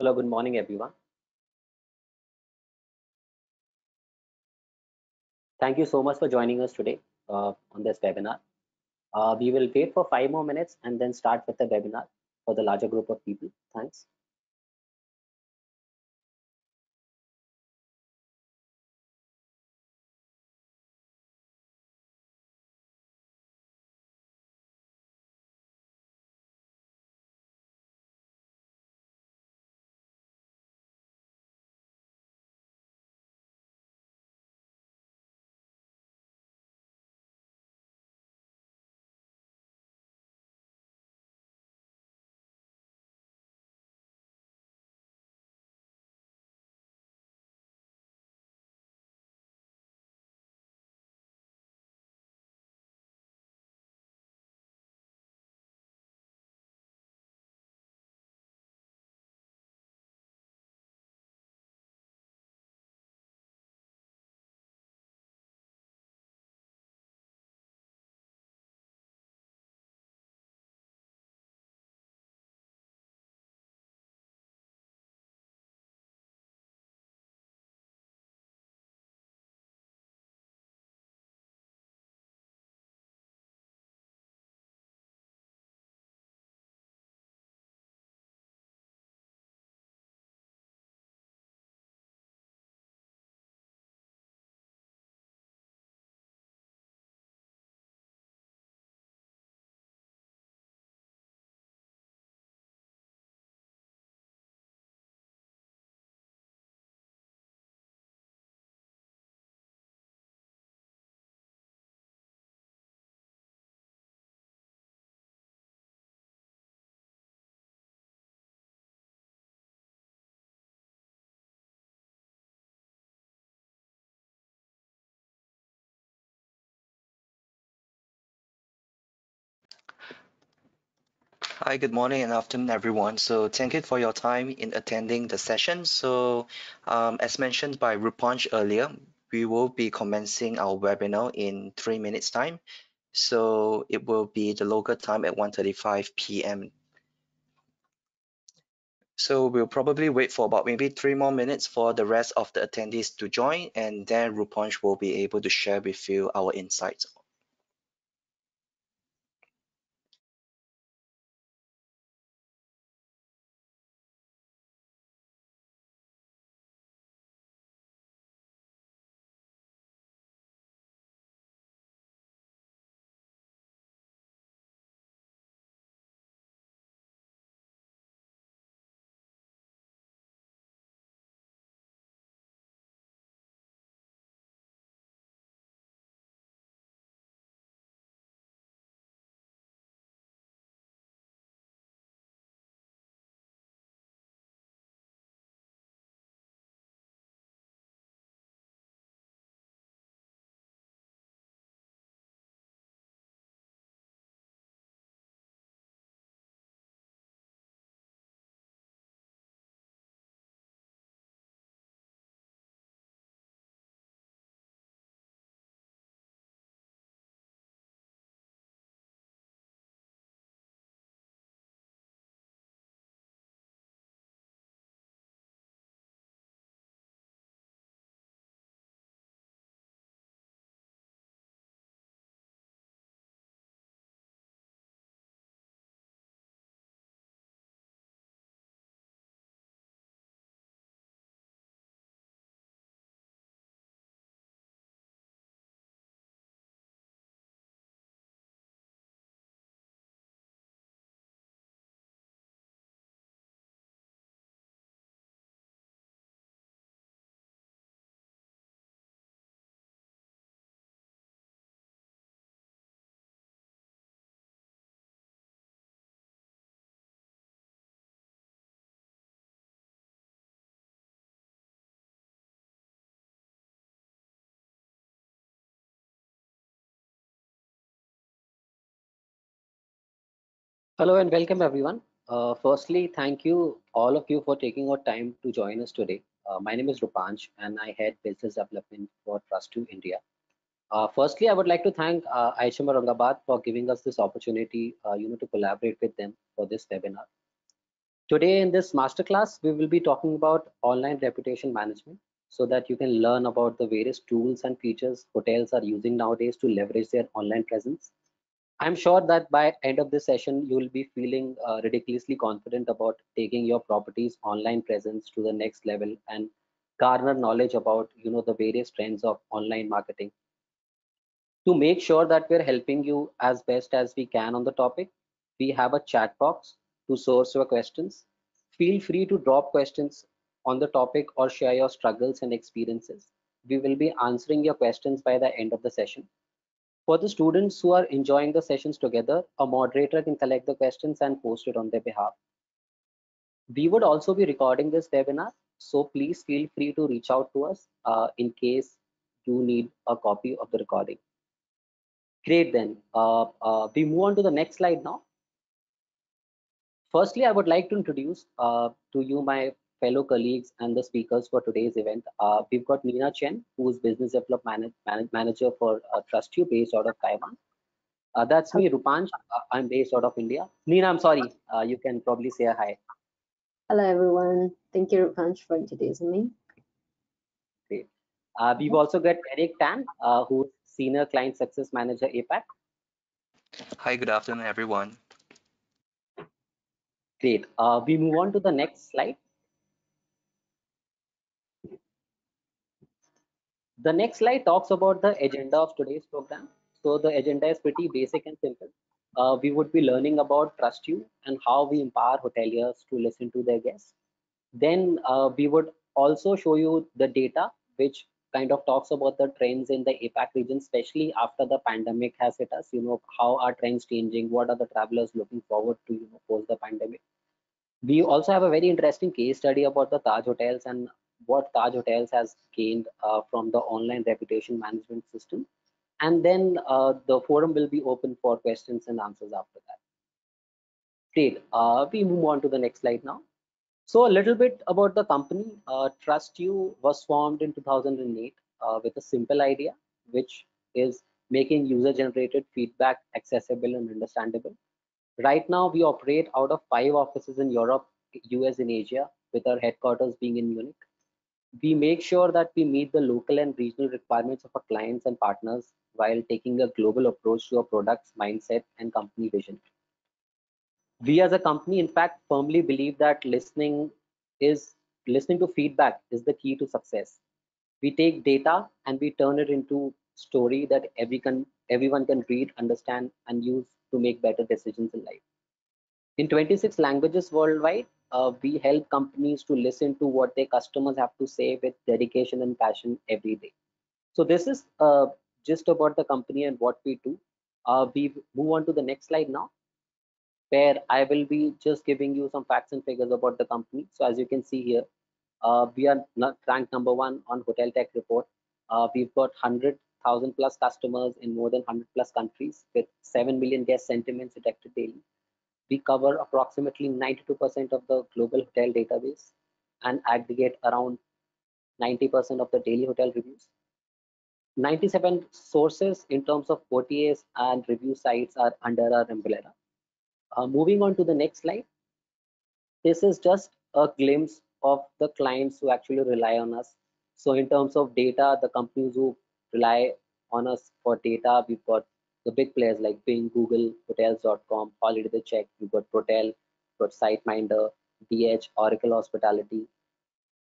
Hello, good morning, everyone. Thank you so much for joining us today uh, on this webinar. Uh, we will wait for five more minutes and then start with the webinar for the larger group of people. Thanks. Hi, good morning and afternoon, everyone. So thank you for your time in attending the session. So um, as mentioned by Rupanj earlier, we will be commencing our webinar in three minutes time. So it will be the local time at 1.35 p.m. So we'll probably wait for about maybe three more minutes for the rest of the attendees to join and then Rupanj will be able to share with you our insights Hello and welcome everyone. Uh, firstly, thank you all of you for taking out time to join us today. Uh, my name is Rupanj and I head business development for TrustYou India. Uh, firstly, I would like to thank uh, IHM Aurangabad for giving us this opportunity, uh, you know, to collaborate with them for this webinar. Today in this masterclass, we will be talking about online reputation management so that you can learn about the various tools and features hotels are using nowadays to leverage their online presence. I'm sure that by end of this session, you will be feeling uh, ridiculously confident about taking your property's online presence to the next level and garner knowledge about you know the various trends of online marketing. To make sure that we're helping you as best as we can on the topic, we have a chat box to source your questions. Feel free to drop questions on the topic or share your struggles and experiences. We will be answering your questions by the end of the session. For the students who are enjoying the sessions together, a moderator can collect the questions and post it on their behalf. We would also be recording this webinar, so please feel free to reach out to us uh, in case you need a copy of the recording. Great then, uh, uh, we move on to the next slide now. Firstly, I would like to introduce uh, to you my fellow colleagues and the speakers for today's event. Uh, we've got Nina Chen, who is Business Development Man Manager for uh, TrustYou based out of Taiwan. Uh, that's me, Rupanj. Uh, I'm based out of India. Nina, I'm sorry. Uh, you can probably say a hi. Hello, everyone. Thank you, Rupanj, for introducing me. Great. Uh, we've also got Eric Tan, uh, who's Senior Client Success Manager APAC. Hi, good afternoon, everyone. Great. Uh, we move on to the next slide. The next slide talks about the agenda of today's program. So the agenda is pretty basic and simple. Uh, we would be learning about TrustYou and how we empower hoteliers to listen to their guests. Then uh, we would also show you the data, which kind of talks about the trends in the APAC region, especially after the pandemic has hit us. You know, how are trends changing? What are the travelers looking forward to, you know, post the pandemic? We also have a very interesting case study about the Taj Hotels and what Taj Hotels has gained uh, from the online reputation management system. And then uh, the forum will be open for questions and answers after that. Great. Uh, we move on to the next slide now. So a little bit about the company. Uh, TrustYou was formed in 2008 uh, with a simple idea, which is making user-generated feedback accessible and understandable. Right now, we operate out of five offices in Europe, US, and Asia, with our headquarters being in Munich we make sure that we meet the local and regional requirements of our clients and partners while taking a global approach to our products, mindset, and company vision. We as a company, in fact, firmly believe that listening is listening to feedback is the key to success. We take data and we turn it into story that every can, everyone can read, understand, and use to make better decisions in life. In 26 languages worldwide, uh, we help companies to listen to what their customers have to say with dedication and passion every day. So this is uh, just about the company and what we do. Uh, we move on to the next slide now, where I will be just giving you some facts and figures about the company. So as you can see here, uh, we are ranked number one on Hotel Tech Report. Uh, we've got 100,000 plus customers in more than 100 plus countries with 7 million guest sentiments detected daily we cover approximately 92% of the global hotel database and aggregate around 90% of the daily hotel reviews. 97 sources in terms of OTAs and review sites are under our umbrella. Uh, moving on to the next slide. This is just a glimpse of the clients who actually rely on us. So in terms of data, the companies who rely on us for data, we've got the big players like Bing, Google, Hotels.com, Holiday the Check, you've got Protel, you've got SiteMinder, DH, Oracle Hospitality.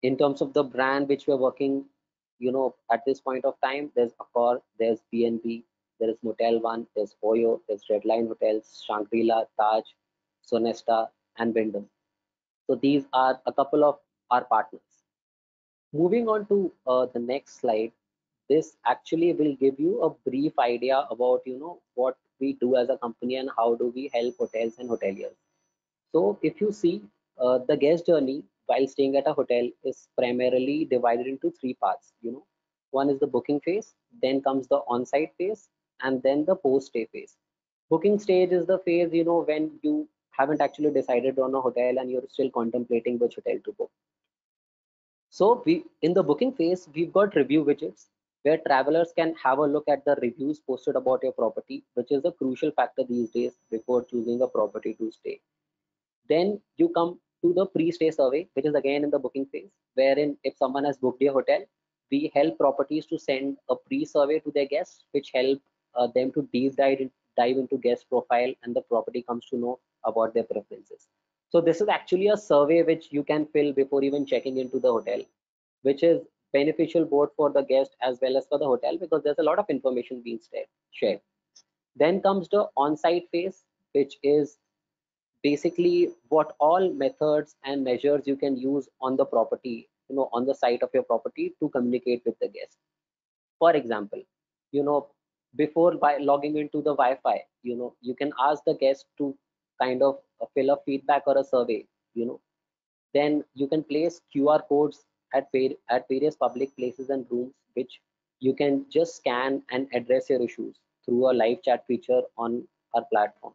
In terms of the brand which we're working, you know, at this point of time, there's Accor, there's BNB, there is Motel One, there's Oyo, there's Red Lion Hotels, Shangri-La, Taj, Sonesta, and Wyndham. So these are a couple of our partners. Moving on to uh, the next slide, this actually will give you a brief idea about you know what we do as a company and how do we help hotels and hoteliers. So if you see uh, the guest journey while staying at a hotel is primarily divided into three parts you know. One is the booking phase then comes the on-site phase and then the post-stay phase. Booking stage is the phase you know when you haven't actually decided on a hotel and you're still contemplating which hotel to book. So we in the booking phase we've got review widgets where travelers can have a look at the reviews posted about your property, which is a crucial factor these days before choosing a property to stay. Then you come to the pre-stay survey, which is again in the booking phase, wherein if someone has booked a hotel, we help properties to send a pre-survey to their guests, which help uh, them to deep dive, in, dive into guest profile and the property comes to know about their preferences. So this is actually a survey which you can fill before even checking into the hotel, which is beneficial both for the guest as well as for the hotel because there's a lot of information being shared. Then comes the on-site phase, which is basically what all methods and measures you can use on the property, you know, on the site of your property to communicate with the guest. For example, you know, before by logging into the Wi-Fi, you know, you can ask the guest to kind of uh, fill a feedback or a survey, you know, then you can place QR codes at, at various public places and rooms, which you can just scan and address your issues through a live chat feature on our platform.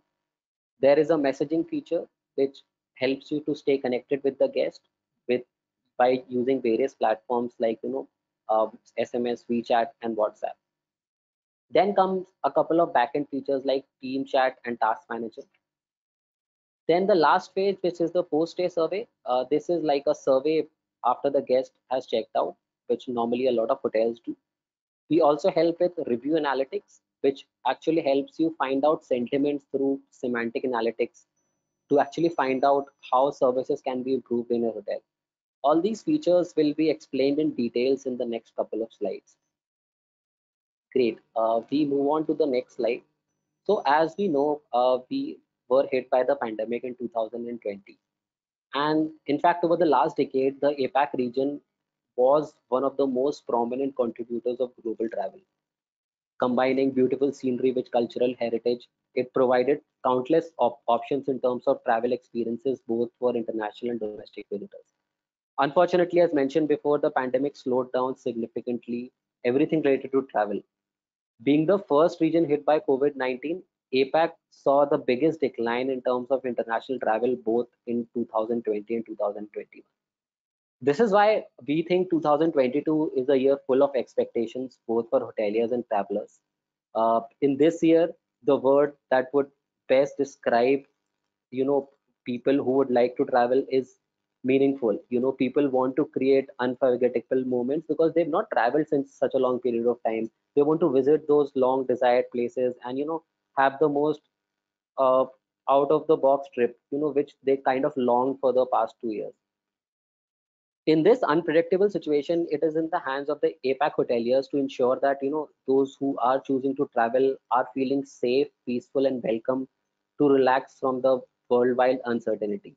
There is a messaging feature which helps you to stay connected with the guest with by using various platforms like you know uh, um, SMS, WeChat, and WhatsApp. Then comes a couple of backend features like Team Chat and Task Manager. Then the last phase, which is the post-stay survey. Uh, this is like a survey after the guest has checked out, which normally a lot of hotels do. We also help with review analytics, which actually helps you find out sentiments through semantic analytics to actually find out how services can be improved in a hotel. All these features will be explained in details in the next couple of slides. Great. Uh, we move on to the next slide. So as we know, uh, we were hit by the pandemic in 2020. And in fact, over the last decade, the APAC region was one of the most prominent contributors of global travel. Combining beautiful scenery with cultural heritage, it provided countless op options in terms of travel experiences, both for international and domestic visitors. Unfortunately, as mentioned before, the pandemic slowed down significantly everything related to travel. Being the first region hit by COVID-19, APAC saw the biggest decline in terms of international travel both in 2020 and 2021. This is why we think 2022 is a year full of expectations both for hoteliers and travelers. Uh, in this year, the word that would best describe, you know, people who would like to travel is meaningful. You know, people want to create unforgettable moments because they've not traveled since such a long period of time. They want to visit those long desired places and, you know, have the most uh, out of the box trip, you know, which they kind of longed for the past two years. In this unpredictable situation, it is in the hands of the APAC hoteliers to ensure that, you know, those who are choosing to travel are feeling safe, peaceful, and welcome to relax from the worldwide uncertainty.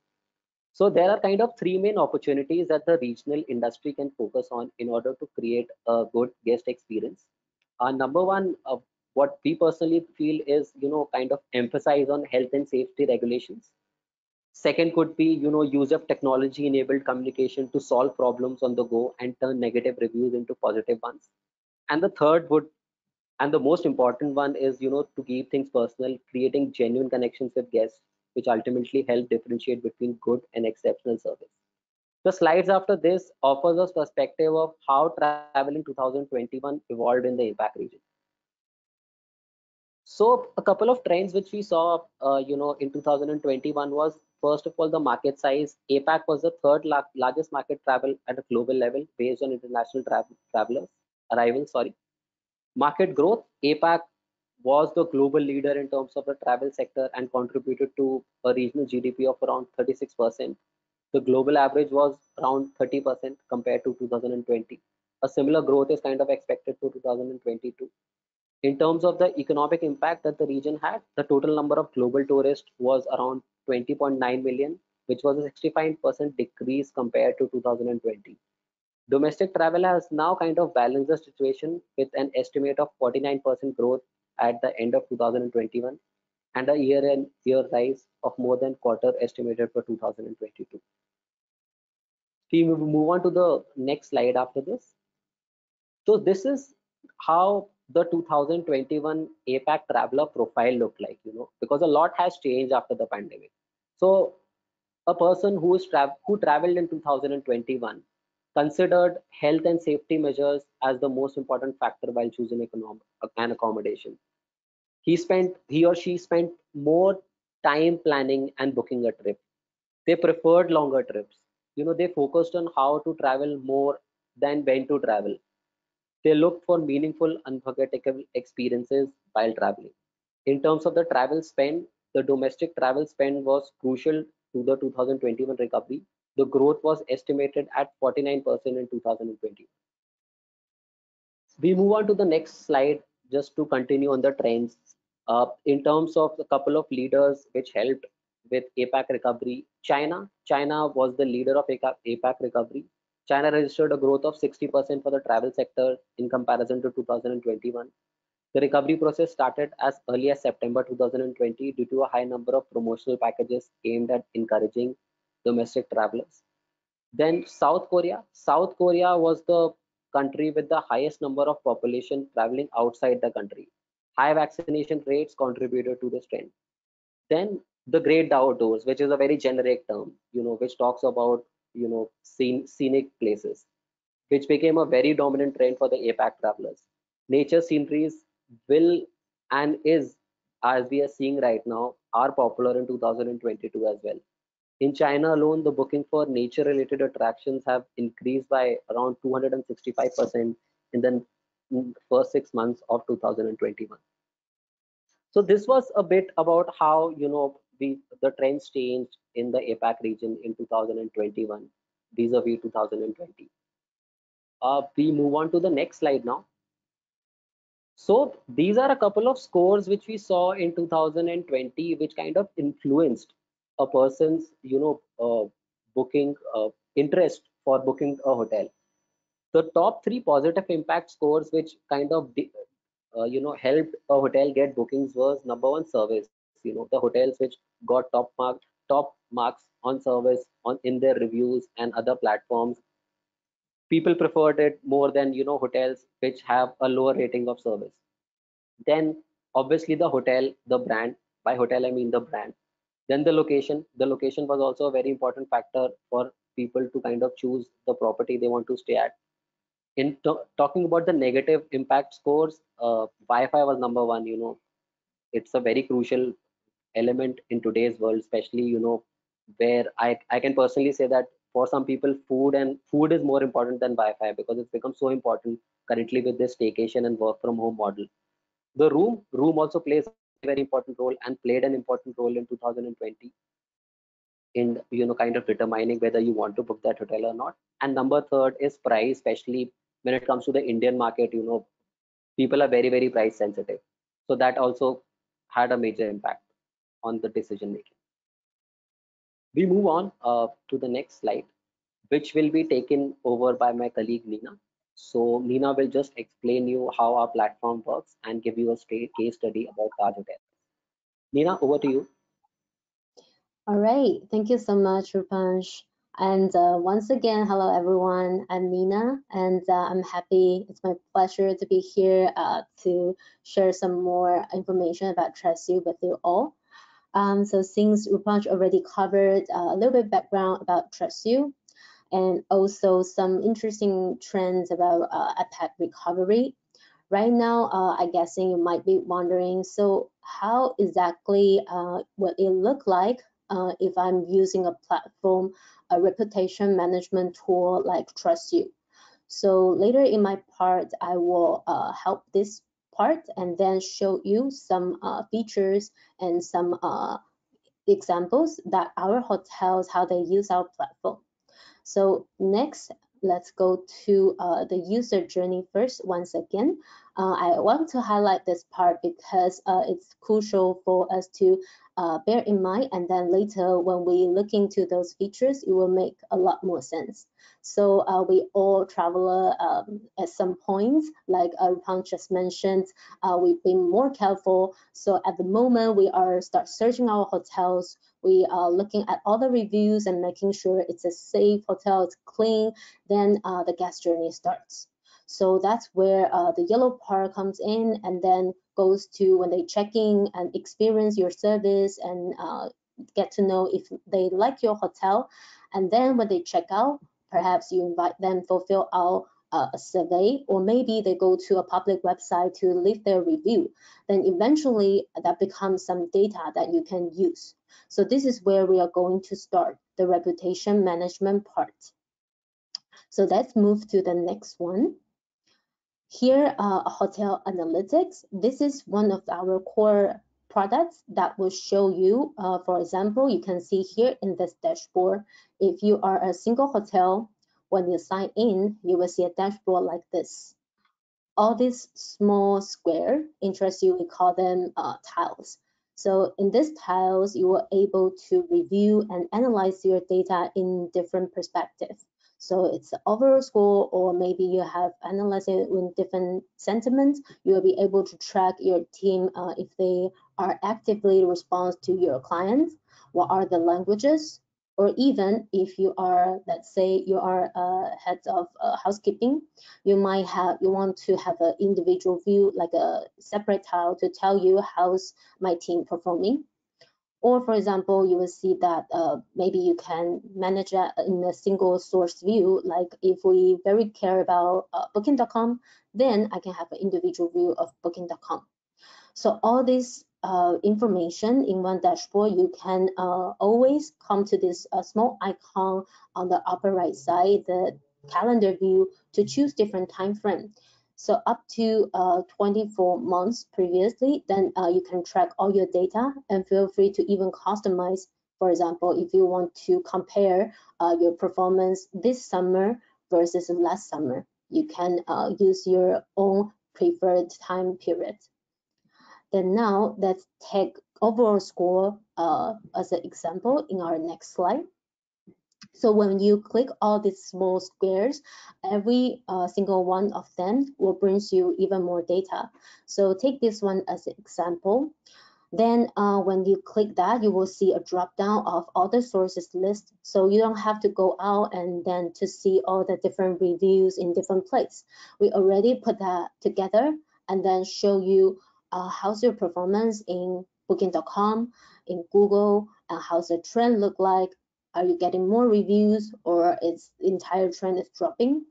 So there are kind of three main opportunities that the regional industry can focus on in order to create a good guest experience. Uh, number one, uh, what we personally feel is you know kind of emphasize on health and safety regulations. Second could be you know use of technology enabled communication to solve problems on the go and turn negative reviews into positive ones. And the third would and the most important one is you know to keep things personal creating genuine connections with guests which ultimately help differentiate between good and exceptional service. The slides after this offers us perspective of how travel in 2021 evolved in the APAC region so a couple of trends which we saw, uh, you know, in 2021 was first of all the market size. APAC was the third la largest market travel at a global level based on international tra travelers arrivals. Sorry, market growth. APAC was the global leader in terms of the travel sector and contributed to a regional GDP of around 36%. The global average was around 30% compared to 2020. A similar growth is kind of expected for 2022. In terms of the economic impact that the region had, the total number of global tourists was around 20.9 million, which was a 65% decrease compared to 2020. Domestic travel has now kind of balanced the situation with an estimate of 49% growth at the end of 2021 and a year-on-year rise of more than quarter estimated for 2022. We move on to the next slide after this. So this is how the 2021 APAC traveler profile look like, you know, because a lot has changed after the pandemic. So a person who is tra who traveled in 2021 considered health and safety measures as the most important factor while choosing an accommodation. He spent he or she spent more time planning and booking a trip. they preferred longer trips you know they focused on how to travel more than when to travel they look for meaningful unforgettable experiences while traveling in terms of the travel spend the domestic travel spend was crucial to the 2021 recovery the growth was estimated at 49% in 2020 we move on to the next slide just to continue on the trends uh, in terms of a couple of leaders which helped with APAC recovery. China, China was the leader of APAC recovery. China registered a growth of 60% for the travel sector in comparison to 2021. The recovery process started as early as September 2020 due to a high number of promotional packages aimed at encouraging domestic travelers. Then South Korea. South Korea was the country with the highest number of population traveling outside the country. High vaccination rates contributed to this trend. Then the great outdoors which is a very generic term you know which talks about you know scenic places which became a very dominant trend for the apac travelers. Nature sceneries will and is as we are seeing right now are popular in 2022 as well. In china alone the booking for nature related attractions have increased by around 265 percent in the first six months of 2021 so this was a bit about how you know the trends changed in the APAC region in 2021 vis-a-vis 2020. Uh, we move on to the next slide now. So these are a couple of scores which we saw in 2020, which kind of influenced a person's, you know, uh, booking uh, interest for booking a hotel. The top three positive impact scores, which kind of, uh, you know, helped a hotel get bookings was number one, service you know the hotels which got top mark top marks on service on in their reviews and other platforms people preferred it more than you know hotels which have a lower rating of service. Then obviously the hotel the brand by hotel i mean the brand. Then the location the location was also a very important factor for people to kind of choose the property they want to stay at. In talking about the negative impact scores uh, wi-fi was number one you know. It's a very crucial element in today's world especially you know where i i can personally say that for some people food and food is more important than wi-fi because it's become so important currently with this staycation and work from home model. The room room also plays a very important role and played an important role in 2020 in you know kind of determining whether you want to book that hotel or not. And number third is price especially when it comes to the indian market you know people are very very price sensitive. So that also had a major impact on the decision making. We move on uh, to the next slide, which will be taken over by my colleague Nina. So Nina will just explain you how our platform works and give you a case study about Taj Hotel. Nina, over to you. All right, thank you so much, Rupansh. And uh, once again, hello everyone. I'm Nina, and uh, I'm happy. It's my pleasure to be here uh, to share some more information about TrustYou with you all. Um, so since Rupansh already covered uh, a little bit background about TrustYou and also some interesting trends about uh, APAC recovery. Right now, uh, I guessing you might be wondering, so how exactly uh, will it look like uh, if I'm using a platform, a reputation management tool like TrustYou? So later in my part, I will uh, help this part and then show you some uh, features and some uh, examples that our hotels, how they use our platform. So next, let's go to uh, the user journey first once again. Uh, I want to highlight this part because uh, it's crucial for us to uh, bear in mind and then later when we look into those features, it will make a lot more sense. So uh, we all travel um, at some points, like uh, just mentioned, uh, we've been more careful. So at the moment we are start searching our hotels, we are looking at all the reviews and making sure it's a safe hotel, it's clean, then the guest journey starts. So that's where uh, the yellow part comes in and then goes to when they check in and experience your service and uh, get to know if they like your hotel. And then when they check out, perhaps you invite them fulfill our uh, a survey, or maybe they go to a public website to leave their review, then eventually that becomes some data that you can use. So this is where we are going to start the reputation management part. So let's move to the next one. Here, uh, Hotel Analytics. This is one of our core products that will show you, uh, for example, you can see here in this dashboard, if you are a single hotel, when you sign in, you will see a dashboard like this. All these small square in TrustYou, we call them uh, tiles. So in these tiles, you are able to review and analyze your data in different perspectives. So it's the overall score, or maybe you have analyzed it with different sentiments. You will be able to track your team uh, if they are actively respond to your clients. What are the languages? Or even if you are, let's say, you are a head of uh, housekeeping, you might have you want to have an individual view, like a separate tile, to tell you how's my team performing. Or for example, you will see that uh, maybe you can manage that in a single source view. Like if we very care about uh, booking.com, then I can have an individual view of booking.com. So all this uh, information in one dashboard, you can uh, always come to this uh, small icon on the upper right side, the calendar view to choose different time frame. So up to uh, 24 months previously, then uh, you can track all your data and feel free to even customize. For example, if you want to compare uh, your performance this summer versus last summer, you can uh, use your own preferred time period. Then now let's take overall score uh, as an example in our next slide. So when you click all these small squares, every uh, single one of them will bring you even more data. So take this one as an example. Then uh, when you click that, you will see a drop down of all the sources list. So you don't have to go out and then to see all the different reviews in different places. We already put that together and then show you uh, how's your performance in booking.com, in Google, and how's the trend look like, are you getting more reviews or its entire trend is dropping?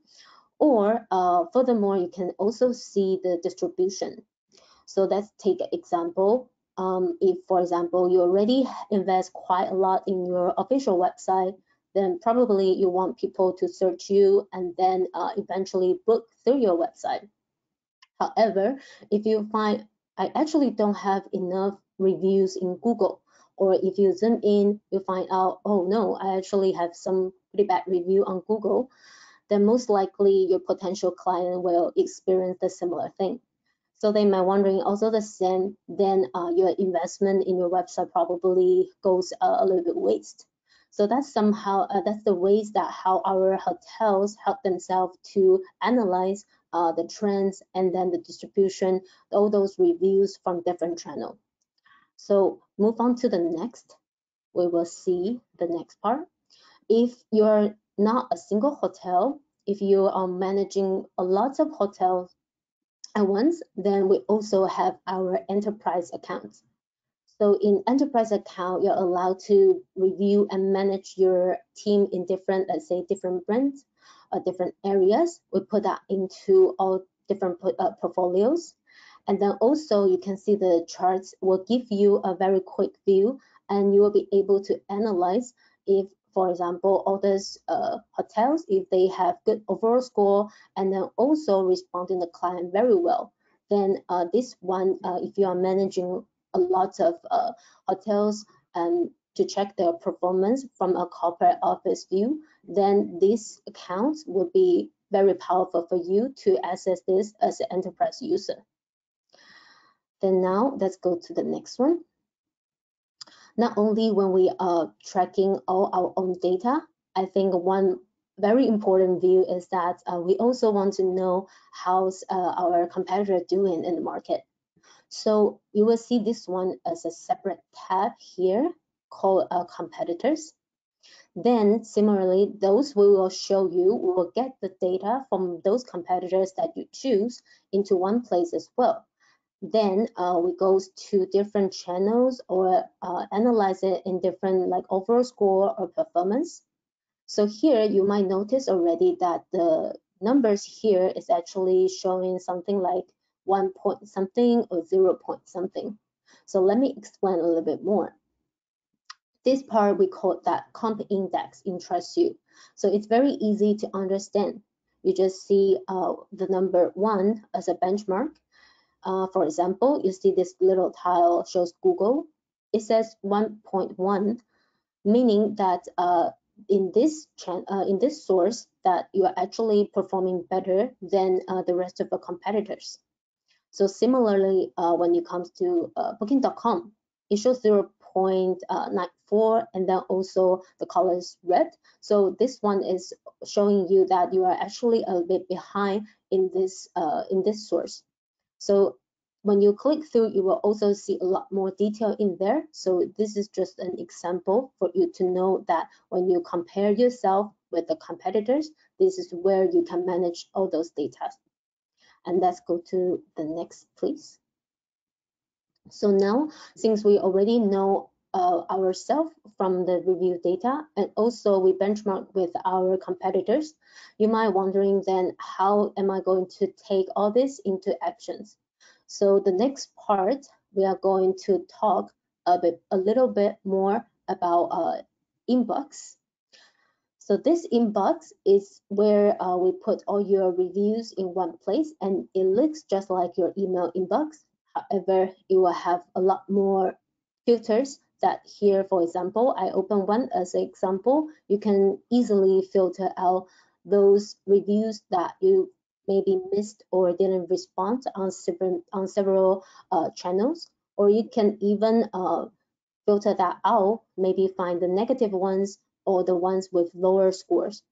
Or uh, furthermore, you can also see the distribution. So let's take an example. Um, if, for example, you already invest quite a lot in your official website, then probably you want people to search you and then uh, eventually book through your website. However, if you find I actually don't have enough reviews in Google, or if you zoom in, you find out, oh no, I actually have some pretty bad review on Google, then most likely your potential client will experience the similar thing. So they might wondering also the same, then uh, your investment in your website probably goes uh, a little bit waste. So that's somehow, uh, that's the ways that how our hotels help themselves to analyze uh, the trends and then the distribution, all those reviews from different channels. So move on to the next. We will see the next part. If you're not a single hotel, if you are managing a lot of hotels at once, then we also have our enterprise accounts. So in enterprise account, you're allowed to review and manage your team in different, let's say, different brands, or uh, different areas. We put that into all different uh, portfolios. And then also you can see the charts will give you a very quick view and you will be able to analyze if, for example, all these uh, hotels, if they have good overall score and then also responding the client very well, then uh, this one, uh, if you are managing a lot of uh, hotels and to check their performance from a corporate office view, then this account will be very powerful for you to access this as an enterprise user. Then now let's go to the next one. Not only when we are tracking all our own data, I think one very important view is that uh, we also want to know how's uh, our competitor doing in the market. So you will see this one as a separate tab here called uh, competitors. Then similarly, those we will show you, will get the data from those competitors that you choose into one place as well. Then uh, we go to different channels or uh, analyze it in different like overall score or performance. So here you might notice already that the numbers here is actually showing something like one point something or zero point something. So let me explain a little bit more. This part we call that comp index in TrustYou. So it's very easy to understand. You just see uh, the number one as a benchmark. Uh, for example, you see this little tile shows Google. It says 1.1, meaning that uh, in this uh, in this source that you are actually performing better than uh, the rest of the competitors. So similarly, uh, when it comes to uh, Booking.com, it shows 0.94 and then also the color is red. So this one is showing you that you are actually a bit behind in this in this source. So when you click through, you will also see a lot more detail in there. So this is just an example for you to know that when you compare yourself with the competitors, this is where you can manage all those data. And let's go to the next, please. So now, since we already know uh, ourselves from the review data, and also we benchmark with our competitors, you might wondering then, how am I going to take all this into actions? So the next part, we are going to talk a bit, a little bit more about uh, inbox. So this inbox is where uh, we put all your reviews in one place and it looks just like your email inbox. However, it will have a lot more filters that here, for example, I open one as an example, you can easily filter out those reviews that you maybe missed or didn't respond on several, on several uh, channels, or you can even uh, filter that out, maybe find the negative ones or the ones with lower scores.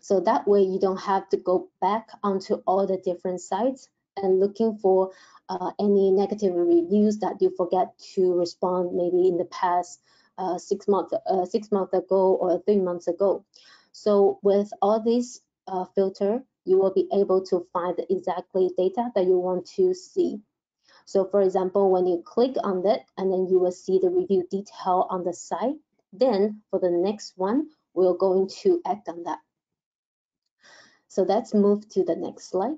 So that way you don't have to go back onto all the different sites and looking for uh, any negative reviews that you forget to respond maybe in the past uh, six months uh, six months ago or three months ago. So with all these uh, filter, you will be able to find the exactly data that you want to see. So for example, when you click on that and then you will see the review detail on the site, then for the next one, we're going to act on that. So let's move to the next slide.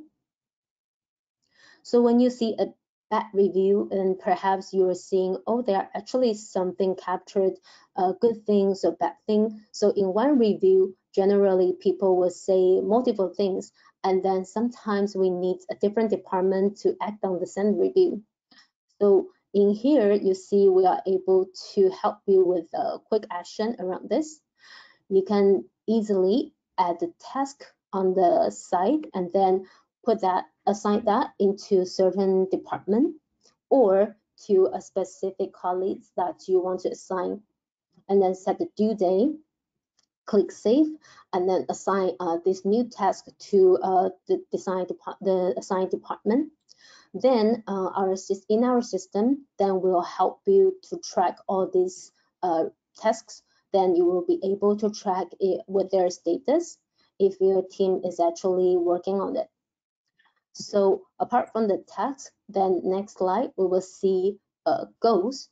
So when you see a bad review and perhaps you are seeing, oh, there are actually something captured, uh, good things or bad thing. So in one review, generally people will say multiple things and then sometimes we need a different department to act on the same review. So in here, you see we are able to help you with a quick action around this. You can easily add a task on the site and then put that, assign that into certain department or to a specific colleagues that you want to assign and then set the due date click save and then assign uh, this new task to uh, the design the assigned department. Then uh, our in our system, then we'll help you to track all these uh, tasks. Then you will be able to track it with their status if your team is actually working on it. So apart from the task, then next slide we will see uh, goals.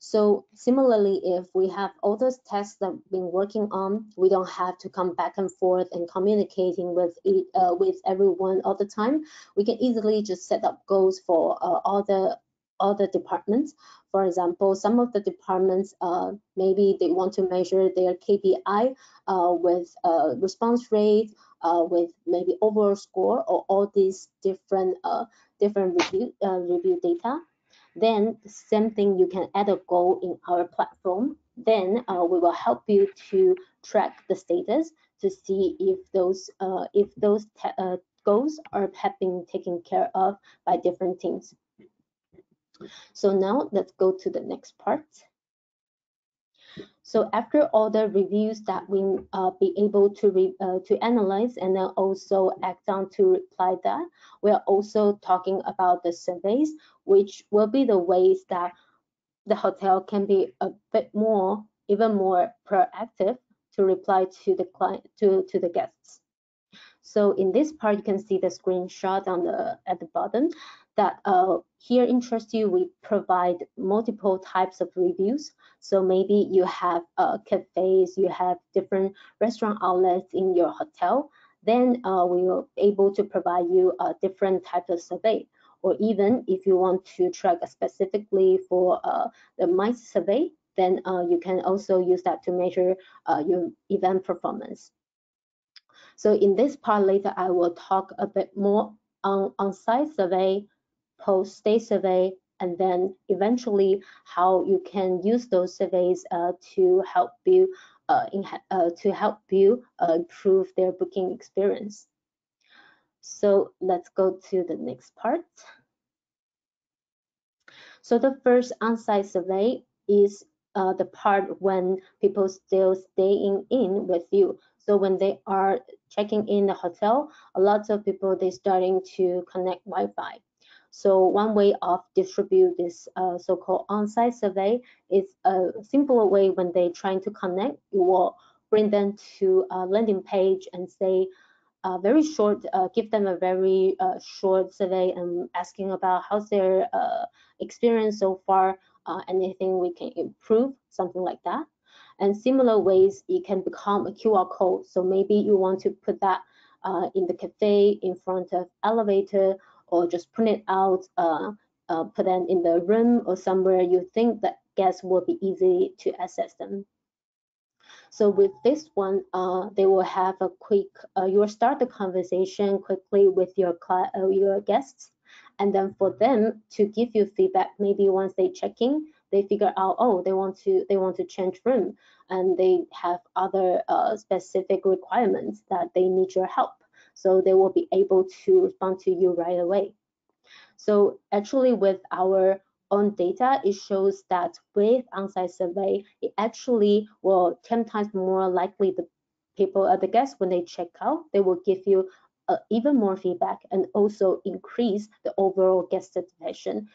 So similarly, if we have all those tasks that we've been working on, we don't have to come back and forth and communicating with it, uh, with everyone all the time. We can easily just set up goals for uh, all the all the departments. For example, some of the departments, uh, maybe they want to measure their KPI uh, with uh, response rate, uh, with maybe overall score, or all these different different review review data. Then same thing, you can add a goal in our platform. Then uh, we will help you to track the status to see if those uh, if those uh, goals are have been taken care of by different teams. So now let's go to the next part. So after all the reviews that we uh, be able to re, uh, to analyze and then also act on to reply that, we are also talking about the surveys, which will be the ways that the hotel can be a bit more, even more proactive to reply to the client to to the guests. So in this part, you can see the screenshot on the at the bottom that uh, here in TrustYou, we provide multiple types of reviews. So maybe you have uh, cafes, you have different restaurant outlets in your hotel. then uh, we will able to provide you a different type of survey. Or even if you want to track specifically for uh, the MICE survey, then uh, you can also use that to measure uh, your event performance. So in this part later, I will talk a bit more on on-site survey, post-stay survey, and then eventually how you can use those surveys uh, to help you uh, uh, to help you uh, improve their booking experience. So let's go to the next part. So the first on-site survey is uh, the part when people still staying in with you. So when they are checking in the hotel, a lot of people they starting to connect Wi-Fi. So one way of distribute this uh, so-called on-site survey is a simpler way when they're trying to connect, you will bring them to a landing page and say, uh, very short, uh, give them a very uh, short survey and asking about how's their uh, experience so far, uh, anything we can improve, something like that. And similar ways, it can become a QR code. So maybe you want to put that in the cafe, in front of elevator, or just print it out, uh, uh, put them in the room or somewhere you think that guests will be easy to access them. So with this one, uh, they will have a quick, uh, you will start the conversation quickly with your, uh, your guests. And then for them to give you feedback, maybe once they check in, they figure out, oh, they want to they want to change room, and they have other uh, specific requirements that they need your help. So they will be able to respond to you right away. So actually, with our own data, it shows that with on-site survey, it actually will 10 times more likely the people, uh, the guests, when they check out, they will give you uh, even more feedback and also increase the overall guest satisfaction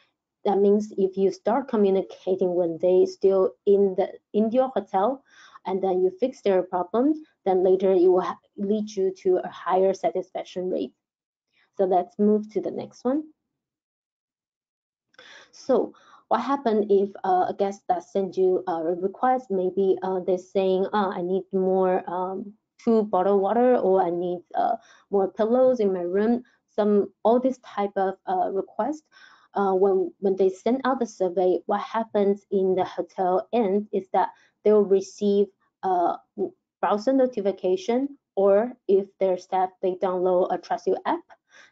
that means if you start communicating when they still in the in your hotel, and then you fix their problems, then later it will lead you to a higher satisfaction rate. So let's move to the next one. So what happens if uh, a guest that sends you a request, maybe uh, they're saying, oh, I need more um, two bottle water or I need uh, more pillows in my room, some all this type of uh, request uh, when when they send out the survey, what happens in the hotel end is that they will receive a browser notification, or if their staff they download a TrustYou app,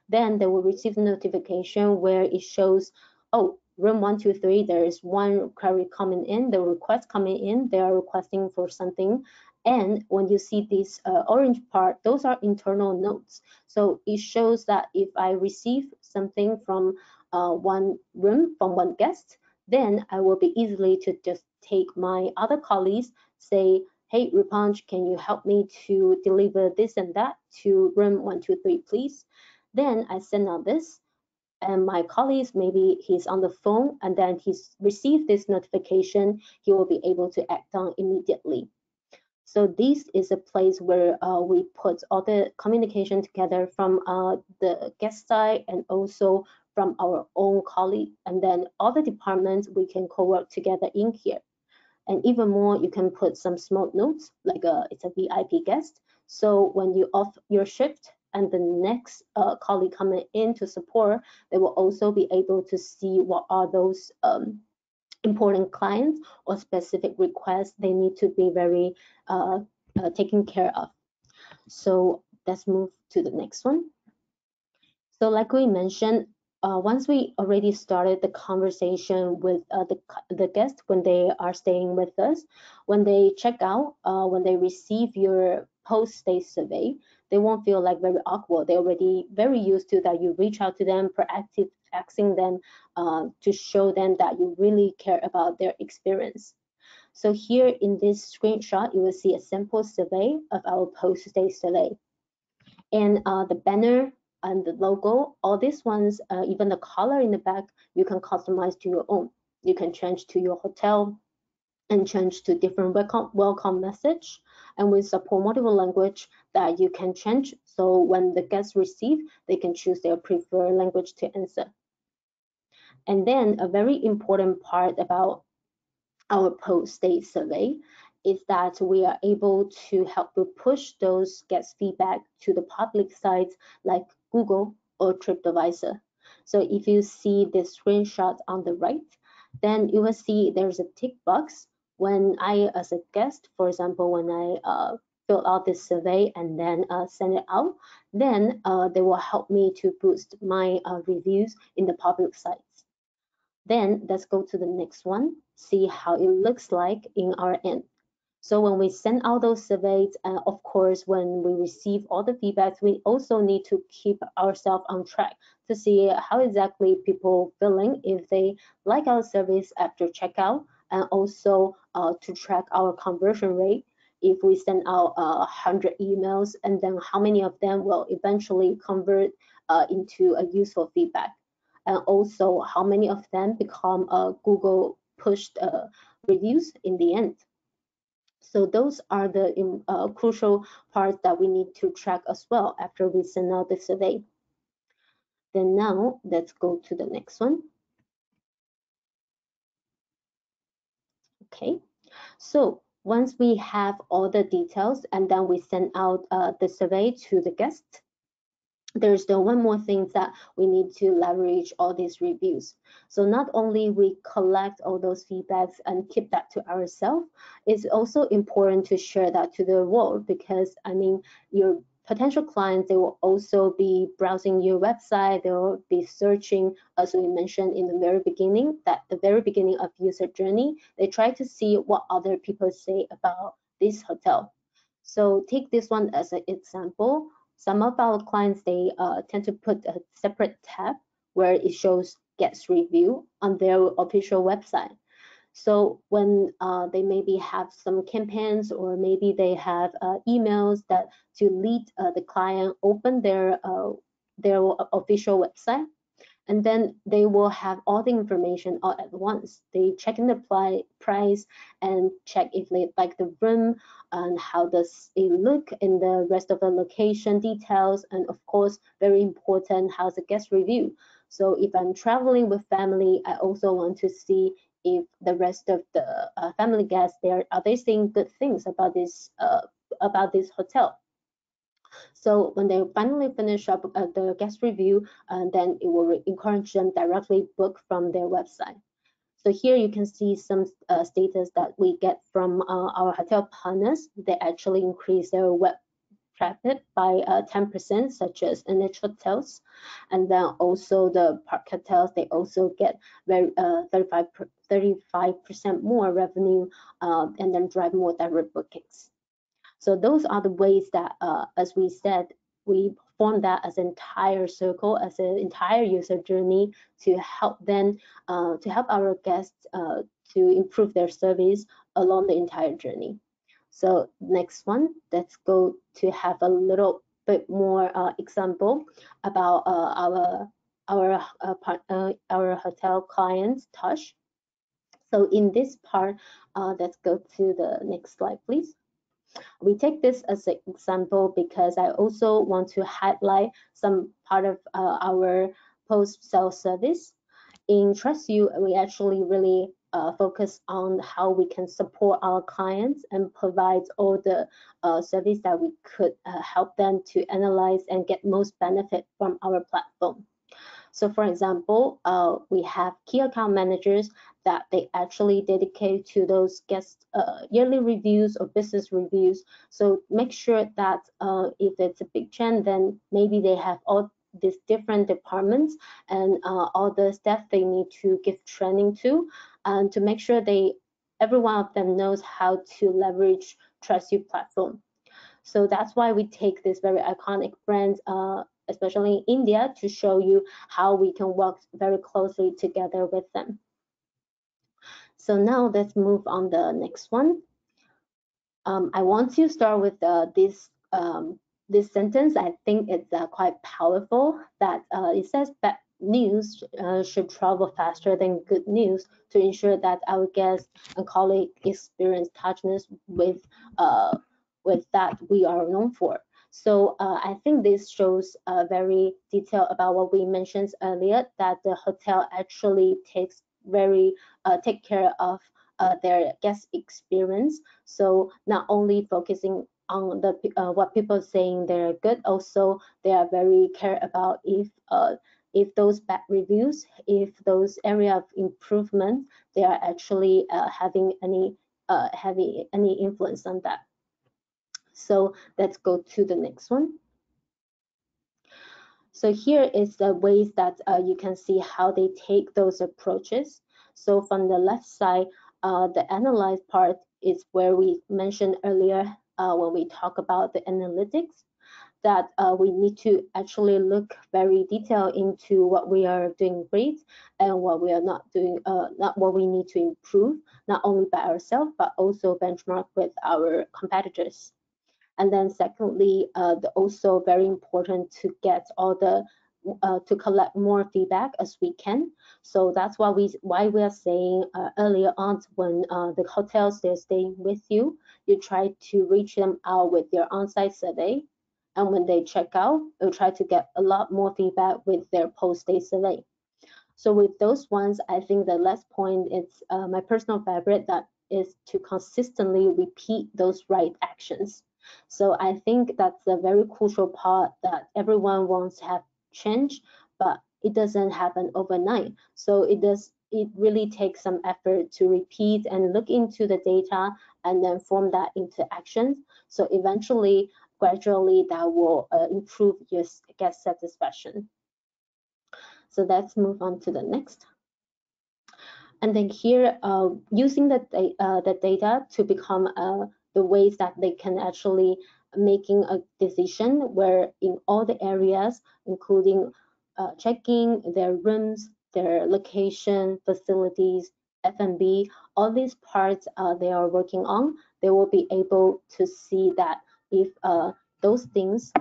then they will receive notification where it shows, oh, room 123, there is one query coming in, the request coming in, they are requesting for something. And when you see this uh, orange part, those are internal notes. So it shows that if I receive something from uh, one room from one guest, then I will be easily to just take my other colleagues, say, hey, Rupansh, can you help me to deliver this and that to room 123, please? Then I send out this, and my colleagues, maybe he's on the phone, and then he's received this notification, he will be able to act on immediately. So this is a place where uh, we put all the communication together from uh, the guest side and also from our own colleague. And then all the departments, we can co-work together in here. And even more, you can put some small notes, like a, it's a VIP guest. So when you off your shift and the next uh, colleague coming in to support, they will also be able to see what are those um, important clients or specific requests they need to be very uh, uh, taken care of. So let's move to the next one. So like we mentioned, uh, once we already started the conversation with uh, the, the guest when they are staying with us, when they check out, uh, when they receive your post-stay survey, they won't feel like very awkward. They're already very used to that you reach out to them, proactive asking them uh, to show them that you really care about their experience. So here in this screenshot, you will see a sample survey of our post-stay survey. And uh, the banner and the logo, all these ones, uh, even the color in the back, you can customize to your own. You can change to your hotel and change to different welcome, welcome message. And we support multiple language that you can change. So when the guests receive, they can choose their preferred language to answer. And then a very important part about our post-stay survey is that we are able to help to push those guest feedback to the public sites like Google or TripAdvisor. So if you see this screenshot on the right, then you will see there's a tick box when I, as a guest, for example, when I uh, fill out this survey and then uh, send it out, then uh, they will help me to boost my uh, reviews in the public sites. Then let's go to the next one, see how it looks like in our end. So when we send out those surveys, and of course, when we receive all the feedbacks, we also need to keep ourselves on track to see how exactly people feeling if they like our service after checkout, and also uh, to track our conversion rate. If we send out uh, 100 emails, and then how many of them will eventually convert uh, into a useful feedback, and also how many of them become uh, Google pushed uh, reviews in the end. So those are the uh, crucial parts that we need to track as well after we send out the survey. Then now let's go to the next one. Okay, so once we have all the details and then we send out uh, the survey to the guests, there's still one more thing that we need to leverage all these reviews. So not only we collect all those feedbacks and keep that to ourselves, it's also important to share that to the world because I mean your potential clients they will also be browsing your website, they will be searching as we mentioned in the very beginning that the very beginning of user journey, they try to see what other people say about this hotel. So take this one as an example some of our clients, they uh, tend to put a separate tab where it shows guest review on their official website. So when uh, they maybe have some campaigns or maybe they have uh, emails that to lead uh, the client open their uh, their official website, and then they will have all the information all at once. They check in the price and check if they like the room and how does it look in the rest of the location details and of course very important how's the guest review. So if I'm traveling with family, I also want to see if the rest of the uh, family guests there are they saying good things about this uh, about this hotel. So when they finally finish up uh, the guest review, uh, then it will encourage them directly book from their website. So here you can see some uh, status that we get from uh, our hotel partners. They actually increase their web traffic by 10%, uh, such as NH Hotels. And then also the park hotels, they also get very 35 uh, 35% more revenue and then drive more direct bookings. So those are the ways that, uh, as we said, we form that as an entire circle, as an entire user journey to help them, uh, to help our guests uh, to improve their service along the entire journey. So next one, let's go to have a little bit more uh, example about uh, our our uh, uh, our hotel clients Taj. So in this part, let's go to the next slide, please. We take this as an example because I also want to highlight some part of uh, our post-sale service. In TrustYou, we actually really uh, focus on how we can support our clients and provide all the uh, service that we could uh, help them to analyze and get most benefit from our platform. So for example, uh, we have key account managers that they actually dedicate to those guest uh, yearly reviews or business reviews. So make sure that uh, if it's a big chain, then maybe they have all these different departments and uh, all the staff they need to give training to, and to make sure they every one of them knows how to leverage Trust platform. So that's why we take this very iconic brand, uh, especially in India, to show you how we can work very closely together with them. So now let's move on the next one. Um, I want to start with uh, this um, this sentence. I think it's uh, quite powerful. That uh, it says bad news uh, should travel faster than good news to ensure that our guests and colleagues experience Tajness with uh, with that we are known for. So uh, I think this shows a very detail about what we mentioned earlier, that the hotel actually takes very uh, take care of uh, their guest experience. So not only focusing on the uh, what people saying they're good, also they are very care about if uh, if those bad reviews, if those area of improvement, they are actually uh, having any uh, having any influence on that. So let's go to the next one. So here is the ways that uh, you can see how they take those approaches. So from the left side, uh, the analyze part is where we mentioned earlier uh, when we talk about the analytics that uh, we need to actually look very detailed into what we are doing great and what we are not doing, uh, not what we need to improve, not only by ourselves, but also benchmark with our competitors. And then secondly, uh, also very important to get all the uh, to collect more feedback as we can. So that's why we why we are saying uh, earlier on when uh, the hotels they're staying with you, you try to reach them out with your on-site survey, and when they check out, you try to get a lot more feedback with their post-stay survey. So with those ones, I think the last point is uh, my personal favorite that is to consistently repeat those right actions. So I think that's a very crucial part that everyone wants to have change, but it doesn't happen overnight. So it does it really takes some effort to repeat and look into the data and then form that into actions. So eventually, gradually, that will uh, improve your guest satisfaction. So let's move on to the next. And then here, uh, using the, uh, the data to become a the ways that they can actually making a decision where in all the areas, including uh, checking their rooms, their location, facilities, F&B, all these parts uh, they are working on, they will be able to see that if uh, those things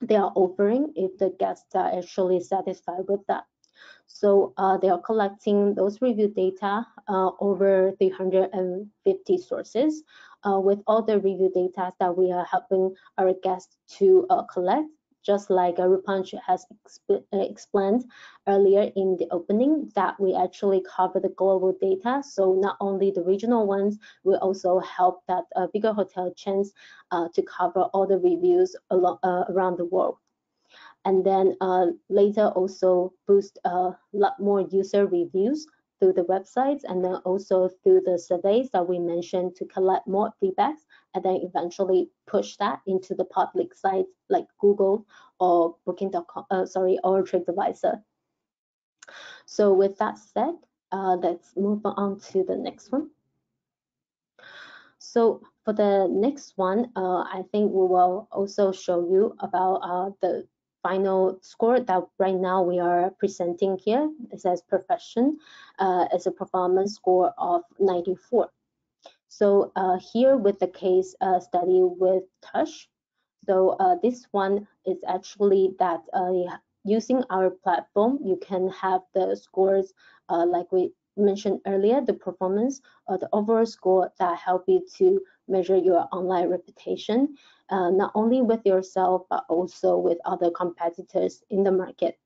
they are offering, if the guests are actually satisfied with that. So uh, they are collecting those review data uh, over 350 sources uh, with all the review data that we are helping our guests to uh, collect. Just like uh, Rupansh has exp uh, explained earlier in the opening, that we actually cover the global data. So not only the regional ones, we also help that uh, bigger hotel chains to cover all the reviews around the world and then uh, later also boost a lot more user reviews through the websites and then also through the surveys that we mentioned to collect more feedbacks and then eventually push that into the public sites like Google or Booking.com, uh, sorry, or TripAdvisor. So with that said, uh, let's move on to the next one. So for the next one, uh, I think we will also show you about uh, the final score that right now we are presenting here. It says profession uh, as a performance score of 94. So uh, here with the case uh, study with Taj, so uh, this one is actually that uh, using our platform, you can have the scores uh, like we mentioned earlier, the performance or the overall score that help you to measure your online reputation uh, not only with yourself, but also with other competitors in the market.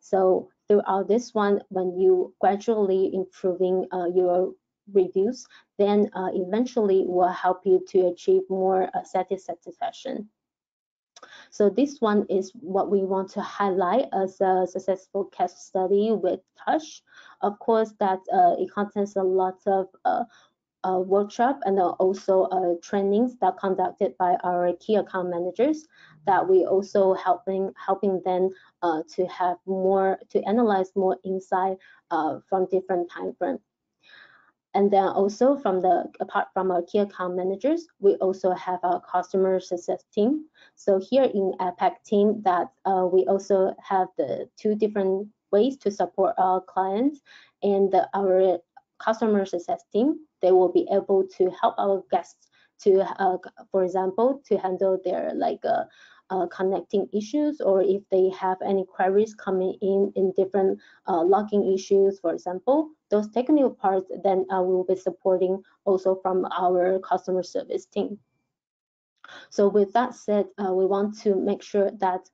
So throughout this one, when you gradually improving uh, your reviews, then uh, eventually will help you to achieve more uh, satisfaction. So this one is what we want to highlight as a successful case study with Taj. Of course, that uh, it contains a lot of uh, workshop and also uh, trainings that conducted by our key account managers that we also helping helping them uh, to have more to analyze more insight uh, from different time frames. And then also from the apart from our key account managers, we also have our customer success team. So here in APAC team that uh, we also have the two different ways to support our clients and our customer success team they will be able to help our guests to, uh, for example, to handle their like uh, uh, connecting issues or if they have any queries coming in in different uh, logging issues, for example, those technical parts, then uh, we will be supporting also from our customer service team. So with that said, uh, we want to make sure that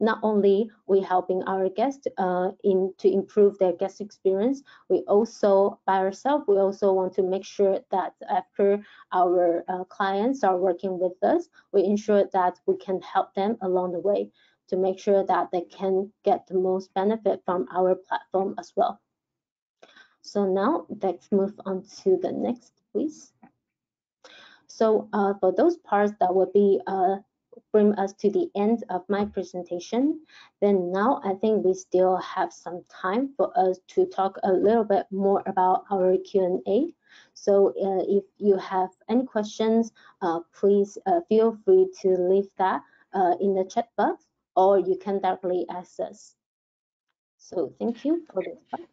not only we helping our guests uh, in to improve their guest experience, we also by ourselves we also want to make sure that after our uh, clients are working with us, we ensure that we can help them along the way to make sure that they can get the most benefit from our platform as well. So now let's move on to the next, please. So uh, for those parts that will be uh, bring us to the end of my presentation. Then now I think we still have some time for us to talk a little bit more about our Q&A. So uh, if you have any questions, uh, please uh, feel free to leave that uh, in the chat box or you can directly ask us. So thank you for this.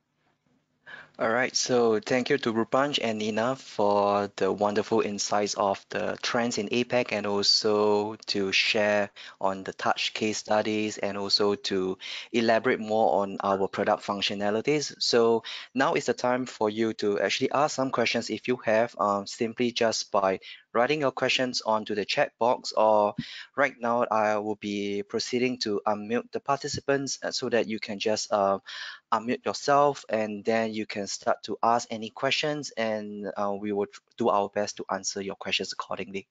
All right, so thank you to Rupansh and Nina for the wonderful insights of the trends in APAC and also to share on the Taj case studies and also to elaborate more on our product functionalities. So now is the time for you to actually ask some questions if you have um, simply just by writing your questions onto the chat box or right now I will be proceeding to unmute the participants uh, so that you can just uh, unmute yourself and then you can start to ask any questions and uh, we will do our best to answer your questions accordingly.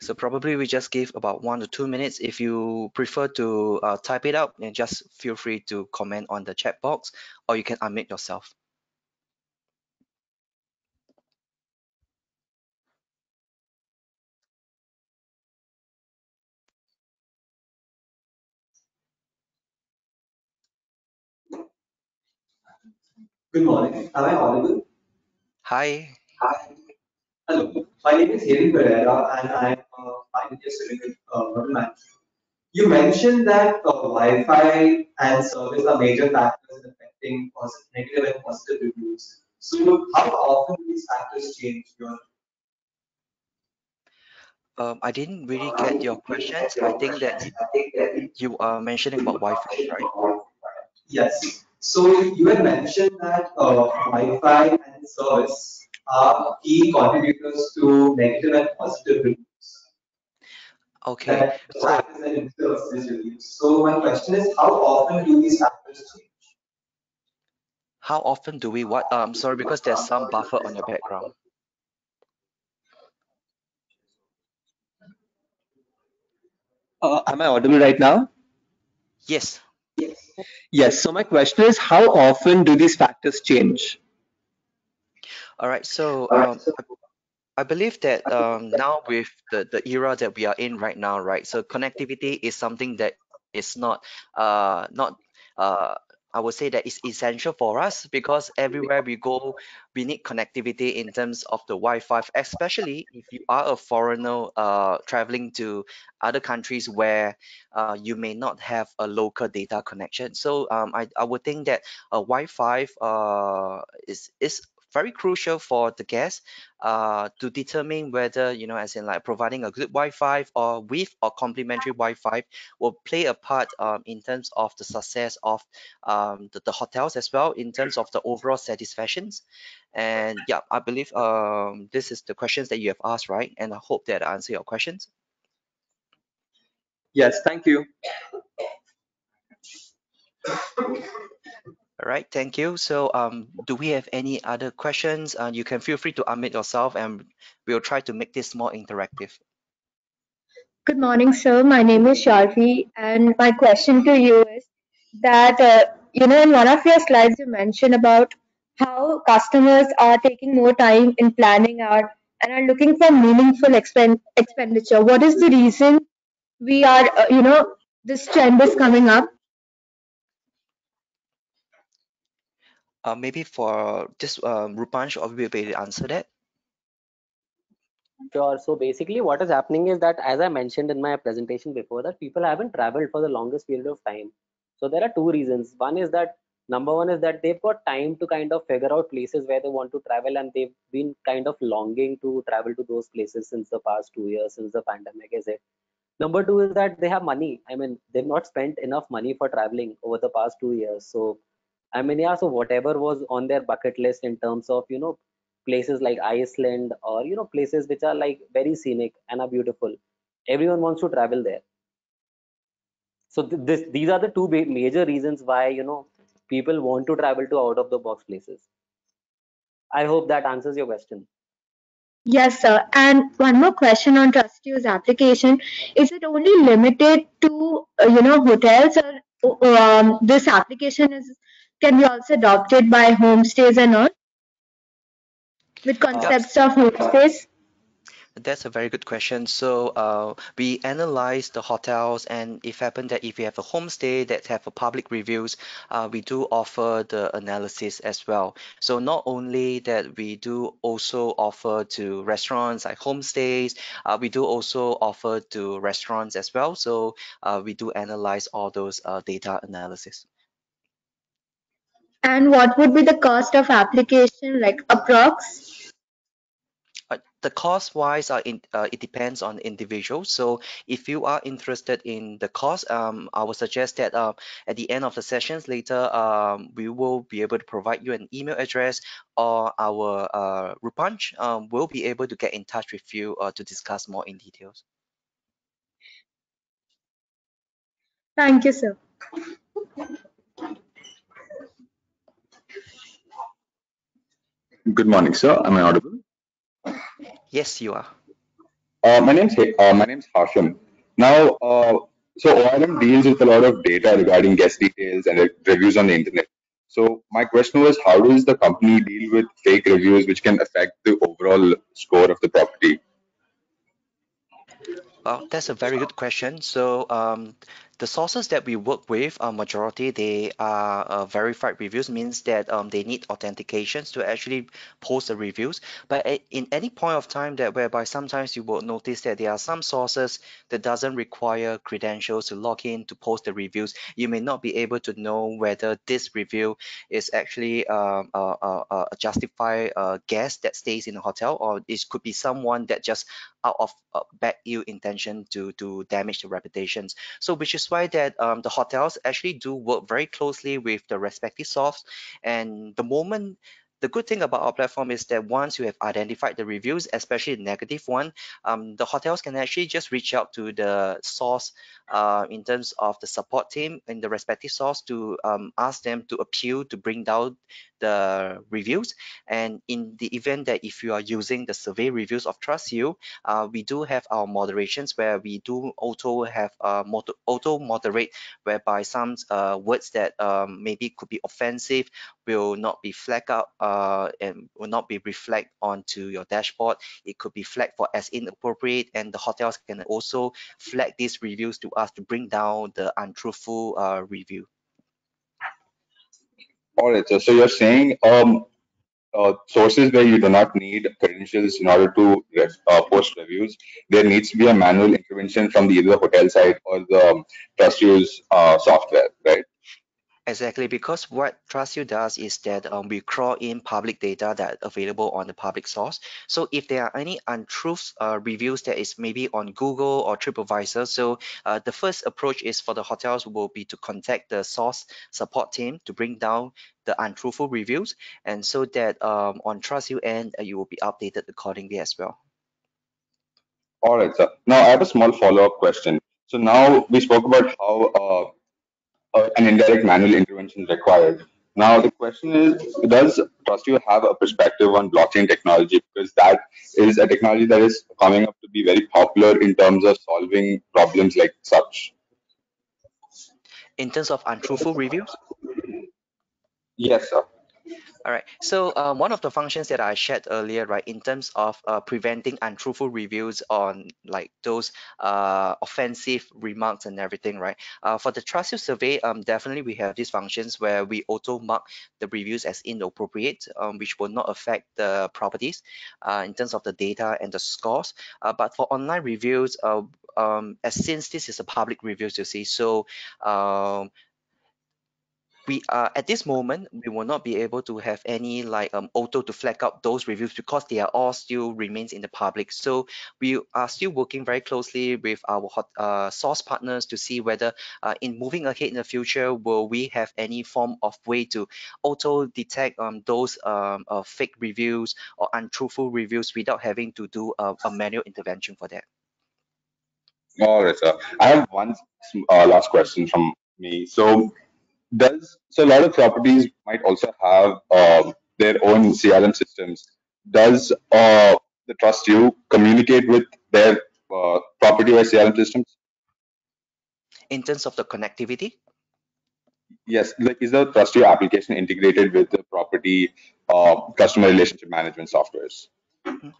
So probably we just give about one to two minutes. If you prefer to uh, type it out, then just feel free to comment on the chat box or you can unmute yourself. Good morning. Am I audible? Hi. Hi. Hello. My name is Heri Pereira and I am a final year student with uh. You mentioned that uh, Wi-Fi and service are major factors in affecting positive, negative and positive reviews. So how often do these factors change your Um, I didn't really get your questions. I think that you are mentioning about Wi-Fi, right? Yes. So you had mentioned that uh, Wi-Fi and service are key contributors to negative and positive reviews. Okay. That So factors that influence these reviews. So my question is, how often do these factors change? how often do we what? Um, sorry, because there's some buffer on your background. Uh, am I audible right now? Yes. Yes. So my question is, how often do these factors change? All right. So um, I believe that um, now with the, the era that we are in right now, right? So connectivity is something that is not uh not uh I would say that is essential for us because everywhere we go, we need connectivity in terms of the Wi-Fi, especially if you are a foreigner uh traveling to other countries where uh, you may not have a local data connection. So um, I, I would think that a Wi-Fi uh is is very crucial for the guests uh, to determine whether, you know, as in like providing a good Wi-Fi or with or complementary Wi-Fi will play a part um, in terms of the success of um, the, the hotels as well, in terms of the overall satisfactions. And yeah, I believe um, this is the questions that you have asked, right? And I hope that I answer your questions. Yes. Thank you. All right, thank you. So um, do we have any other questions? Uh, you can feel free to unmute yourself and we'll try to make this more interactive. Good morning, sir. My name is Sharfi, and my question to you is that, uh, you know, in one of your slides, you mentioned about how customers are taking more time in planning out and are looking for meaningful expen expenditure. What is the reason we are, uh, you know, this trend is coming up? Uh, maybe for just um, Rupansh, or will be answer that. Sure. So basically, what is happening is that, as I mentioned in my presentation before, that people haven't traveled for the longest period of time. So there are two reasons. One is that number one is that they've got time to kind of figure out places where they want to travel, and they've been kind of longing to travel to those places since the past two years, since the pandemic is it. Number two is that they have money. I mean, they've not spent enough money for traveling over the past two years. So I mean, yeah, so whatever was on their bucket list in terms of, you know, places like Iceland or, you know, places which are like very scenic and are beautiful, everyone wants to travel there. so th this these are the two major reasons why you know people want to travel to out of the box places i hope that answers your question Yes, sir. And one more question on TrustYou's application. Is it only limited to, uh, you know, hotels or um, this application is can be also adopted by homestays and all? With concepts of homestays? That's a very good question. So uh, we analyze the hotels, and if happen that if you have a homestay that have a public reviews, uh, we do offer the analysis as well. So not only that, we do also offer to restaurants like homestays. Uh, we do also offer to restaurants as well. So uh, we do analyze all those uh, data analysis. And what would be the cost of application, like approx? the cost wise uh, in, uh, it depends on individual so if you are interested in the cost um, I would suggest that uh, at the end of the sessions later um, we will be able to provide you an email address or our uh, Rupansh um, will be able to get in touch with you uh, to discuss more in details. Thank you, sir. Good morning, sir. Am I audible? Yes, you are. Uh, my name's uh, my name's Hashim. Now, uh, so ORM deals with a lot of data regarding guest details and reviews on the internet. So my question was, how does the company deal with fake reviews, which can affect the overall score of the property? Well, that's a very good question. So um, the sources that we work with, a majority, they are uh, verified reviews, means that um, they need authentications to actually post the reviews. But in any point of time that whereby sometimes you will notice that there are some sources that doesn't require credentials to log in to post the reviews. You may not be able to know whether this review is actually a, a, a justified uh, guest that stays in a hotel or it could be someone that just out of uh, bad ill intention to, to damage the reputations. So which is why that um, the hotels actually do work very closely with the respective source. And the moment the good thing about our platform is that once you have identified the reviews, especially the negative one, um, the hotels can actually just reach out to the source uh, in terms of the support team in the respective source to um, ask them to appeal to bring down the reviews. And in the event that if you are using the survey reviews of TrustYou, uh, we do have our moderations where we do auto have uh, auto moderate whereby some uh, words that um, maybe could be offensive will not be flagged up uh, and will not be reflect onto your dashboard. It could be flagged for as inappropriate and the hotels can also flag these reviews to us to bring down the untruthful uh, review. All right, so, so you're saying um, uh, sources where you do not need credentials in order to uh, post reviews, there needs to be a manual intervention from the, either the hotel side or the um, use uh, software, right? Exactly, because what TrustYou does is that um, we crawl in public data that available on the public source. So if there are any untruths uh, reviews that is maybe on Google or TripAdvisor, so uh, the first approach is for the hotels will be to contact the source support team to bring down the untruthful reviews, and so that um, on TrustYou end uh, you will be updated accordingly as well. All right, sir. Now I have a small follow-up question. So now we spoke about how uh, an indirect manual intervention required. Now the question is, does TrustYou have a perspective on blockchain technology? Because that is a technology that is coming up to be very popular in terms of solving problems like such. In terms of untruthful reviews? Yes, sir. All right. So um, one of the functions that I shared earlier, right, in terms of uh, preventing untruthful reviews on like those uh, offensive remarks and everything, right? Uh, for the TrustYou survey, um, definitely we have these functions where we auto mark the reviews as inappropriate, um, which will not affect the properties uh, in terms of the data and the scores. Uh, but for online reviews, uh, um, as since this is a public review, you see, so um, we are at this moment we will not be able to have any like um, auto to flag up those reviews because they are all still remains in the public so we are still working very closely with our hot, uh, source partners to see whether uh, in moving ahead in the future will we have any form of way to auto detect um, those um, uh, fake reviews or untruthful reviews without having to do a, a manual intervention for that All right, sir. I have one uh, last question from me. So, does so a lot of properties might also have um their own CRM systems. Does uh, the TrustYou communicate with their uh, property or CRM systems? In terms of the connectivity, Yes, like is the TrustYou application integrated with the property uh, customer relationship management softwares? Mhm.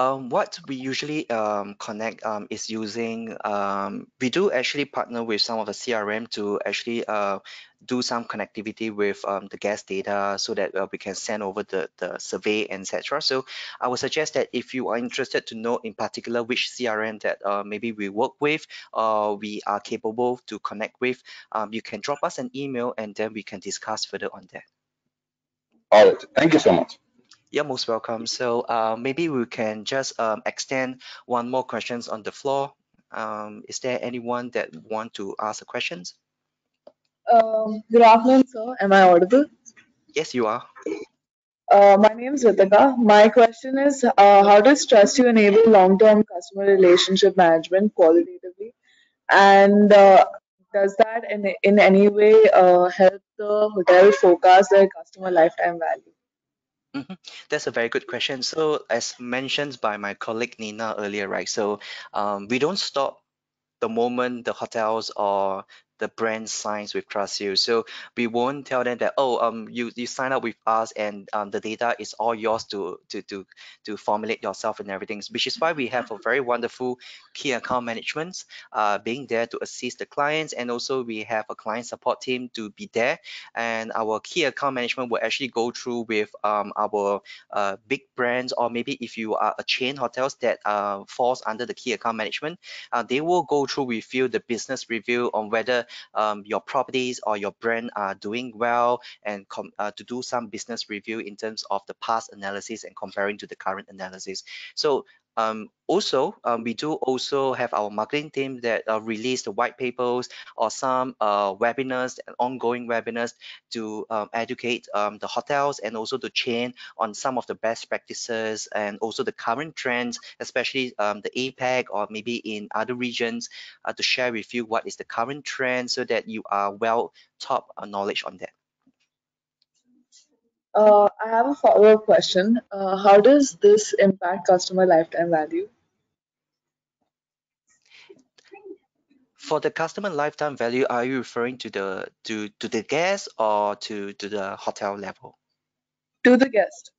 Um, what we usually um, connect um, is using, um, we do actually partner with some of the CRM to actually uh, do some connectivity with um, the guest data so that uh, we can send over the, the survey, etc. So I would suggest that if you are interested to know in particular which CRM that uh, maybe we work with or we are capable to connect with, um, you can drop us an email and then we can discuss further on that. All right, thank you so much. You're most welcome. So uh, maybe we can just um, extend one more questions on the floor. Um, is there anyone that want to ask a questions? Um, good afternoon, sir. Am I audible? Yes, you are. Uh, my name is Ritika. My question is, uh, how does TrustYou enable long-term customer relationship management qualitatively? And uh, does that in, in any way uh, help the hotel forecast their customer lifetime value? Mhm. That's a very good question. So as mentioned by my colleague Nina earlier, right? So um, we don't stop the moment the hotels or the brand signs with TrustYou. So we won't tell them that, oh, um, you, you sign up with us and um, the data is all yours to, to, to, to formulate yourself and everything, which is why we have a very wonderful key account management uh, being there to assist the clients. And also we have a client support team to be there. And our key account management will actually go through with um, our uh, big brands, or maybe if you are a chain hotels that uh, falls under the key account management, uh, they will go through with you the business review on whether um, your properties or your brand are doing well and uh, to do some business review in terms of the past analysis and comparing to the current analysis. So um, also, um, we do also have our marketing team that uh, release the white papers or some uh, webinars ongoing webinars to um, educate um, the hotels and also the chain on some of the best practices and also the current trends, especially um, the APAC or maybe in other regions uh, to share with you what is the current trend so that you are well top uh, knowledge on that. Uh, I have a follow-up question. Uh, how does this impact customer lifetime value? For the customer lifetime value, are you referring to the to to the guest or to to the hotel level? To the guest.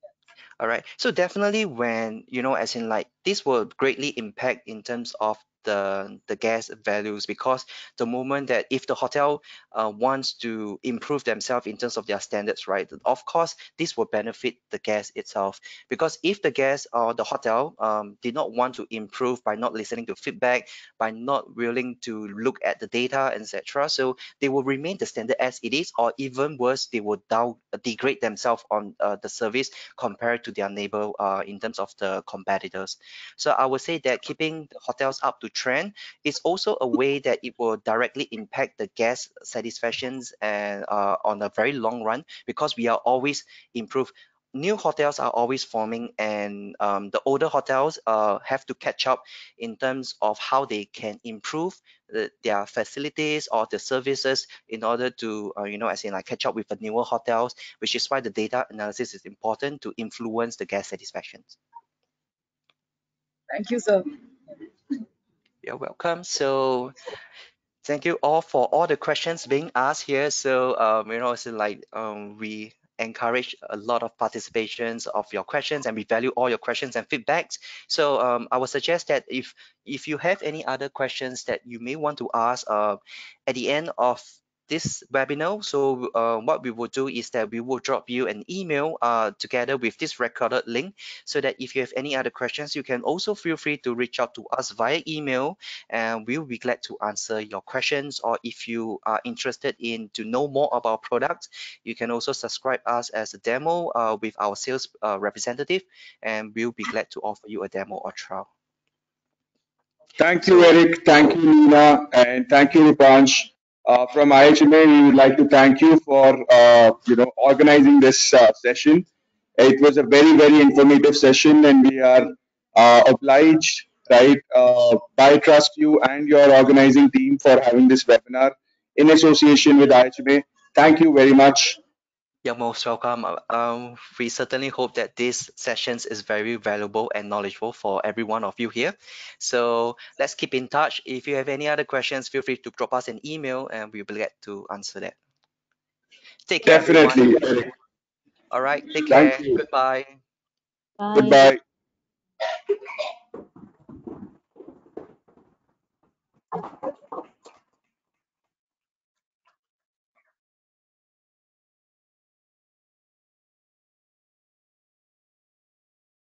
All right. So definitely when you know, as in like this will greatly impact in terms of the the guest values because the moment that if the hotel uh, wants to improve themselves in terms of their standards right of course this will benefit the guest itself. Because if the guest or the hotel um, did not want to improve by not listening to feedback by not willing to look at the data etc so they will remain the standard as it is or even worse they will down degrade themselves on uh, the service compared to their neighbor uh, in terms of the competitors. So i would say that keeping hotels up to trend. Is also a way that it will directly impact the guest satisfactions and uh, on a very long run because we are always improve new hotels are always forming and um, the older hotels uh, have to catch up in terms of how they can improve the, their facilities or the services in order to uh, you know as in like catch up with the newer hotels which is why the data analysis is important to influence the guest satisfactions. Thank you sir you're welcome. So thank you all for all the questions being asked here. So um, you know, it's like um, we encourage a lot of participations of your questions and we value all your questions and feedbacks. So um, I would suggest that if if you have any other questions that you may want to ask uh, at the end of this webinar. So uh, what we will do is that we will drop you an email uh, together with this recorded link so that if you have any other questions, you can also feel free to reach out to us via email and we'll be glad to answer your questions or if you are interested in to know more about products, you can also subscribe us as a demo uh, with our sales uh, representative and we'll be glad to offer you a demo or trial. Thank you, Eric. Thank you, Nina. And thank you, Rupansh. Uh, from IHMA, we would like to thank you for uh, you know organizing this uh, session. It was a very very informative session, and we are uh, obliged right? Uh, by TrustYou and your organizing team for having this webinar in association with IHMA. Thank you very much. You're most welcome. Um, we certainly hope that this sessions is very valuable and knowledgeable for every one of you here. So let's keep in touch. If you have any other questions, feel free to drop us an email and we'll be glad to answer that. Take care, Definitely. everyone. All right, take care. Goodbye. Bye. Goodbye.